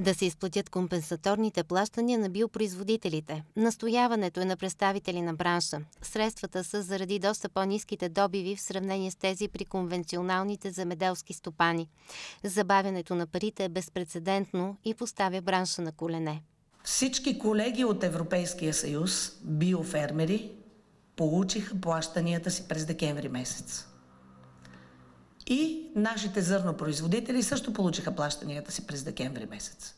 да се изплатят компенсаторните плащания на биопроизводителите. Настояването е на представители на бранша. Средствата са заради доста по-низките добиви в сравнение с тези при конвенционалните земеделски стопани. Забавянето на парите е безпредседентно и поставя бранша на колене. Всички колеги от Европейския съюз, биофермери, получиха плащанията си през декември месец. И нашите зърнопроизводители също получиха плащанията си през декември месец.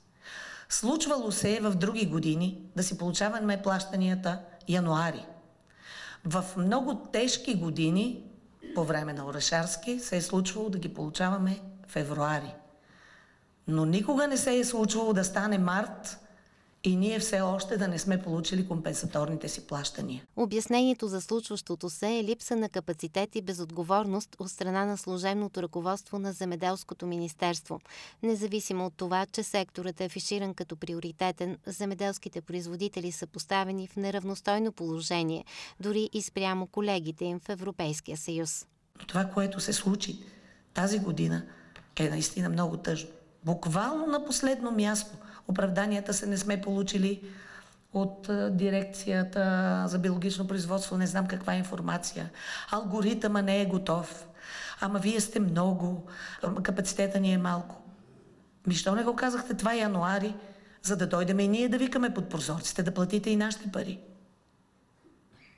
Случвало се е в други години да си получаваме плащанията януари. В много тежки години, по време на Орешарски, се е случвало да ги получаваме февруари. Но никога не се е случвало да стане март и ние все още да не сме получили компенсаторните си плащания. Обяснението за случващото се е липса на капацитет и безотговорност от страна на служебното ръководство на Земеделското министерство. Независимо от това, че секторът е афиширан като приоритетен, земеделските производители са поставени в неравностойно положение, дори и спрямо колегите им в Европейския съюз. Това, което се случи тази година, е наистина много тъжно. Буквално на последно място – Оправданията се не сме получили от дирекцията за биологично производство, не знам каква информация. Алгоритъма не е готов. Ама вие сте много, капацитета ни е малко. Ми, що не го казахте това януари, за да дойдем и ние да викаме под прозорците, да платите и нашите пари.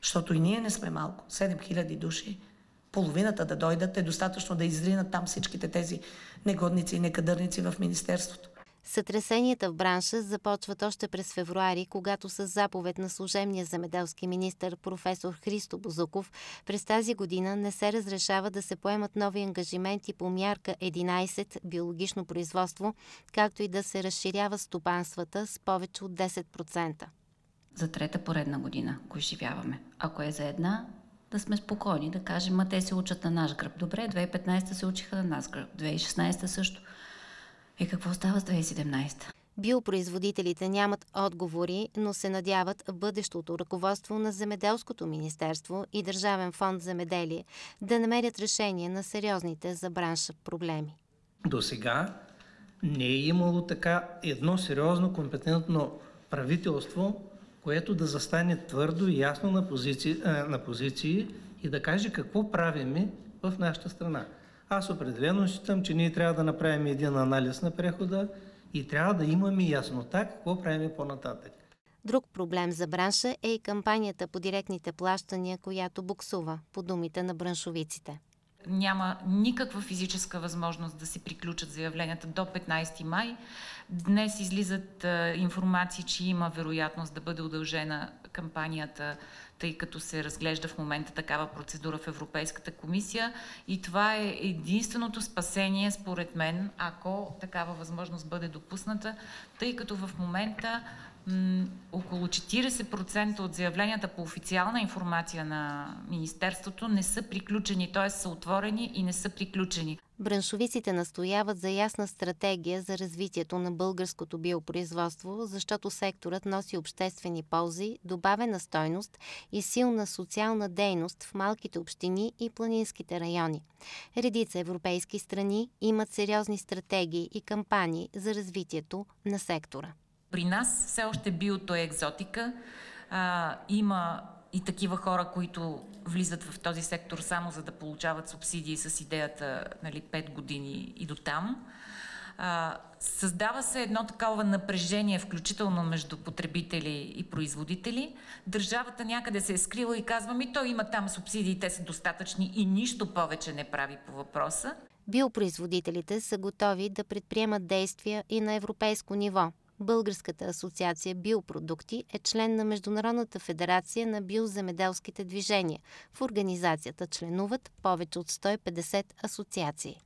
Защото и ние не сме малко. 7000 души. Половината да дойдат е достатъчно да изринат там всичките тези негодници и некадърници в Министерството. Сътресенията в бранша започват още през февруари, когато с заповед на служебния земеделски министр професор Христо Бозуков през тази година не се разрешава да се поемат нови ангажименти по мярка 11 биологично производство, както и да се разширява стопанствата с повече от 10%. За трета поредна година го изживяваме. Ако е за една, да сме спокойни, да кажем, ма те се учат на наш гръб. Добре, 2015 се учиха на нас гръб, 2016 също. И какво става с 2017? Биопроизводителите нямат отговори, но се надяват бъдещото ръководство на Земеделското министерство и Държавен фонд Земеделие да намерят решение на сериозните за бранша проблеми. До сега не е имало така едно сериозно компетентно правителство, което да застане твърдо и ясно на позиции, на позиции и да каже какво правиме в нашата страна. Аз определено считам, че ние трябва да направим един анализ на прехода и трябва да имаме яснота какво правим по-нататък. Друг проблем за бранша е и кампанията по директните плащания, която буксува, по думите на браншовиците. Няма никаква физическа възможност да се приключат заявленията до 15 май. Днес излизат информации, че има вероятност да бъде удължена кампанията тъй като се разглежда в момента такава процедура в Европейската комисия. И това е единственото спасение, според мен, ако такава възможност бъде допусната, тъй като в момента около 40% от заявленията по официална информация на Министерството не са приключени, т.е. са отворени и не са приключени. Браншовиците настояват за ясна стратегия за развитието на българското биопроизводство, защото секторът носи обществени ползи, добавена стойност и силна социална дейност в малките общини и планинските райони. Редица европейски страни имат сериозни стратегии и кампании за развитието на сектора. При нас все още биото е екзотика. А, има и такива хора, които влизат в този сектор само за да получават субсидии с идеята нали, 5 години и до там. А, създава се едно такова напрежение, включително между потребители и производители. Държавата някъде се е скрила и казва ми, той има там субсидии, те са достатъчни и нищо повече не прави по въпроса. Биопроизводителите са готови да предприемат действия и на европейско ниво – Българската асоциация биопродукти е член на Международната федерация на биоземеделските движения. В организацията членуват повече от 150 асоциации.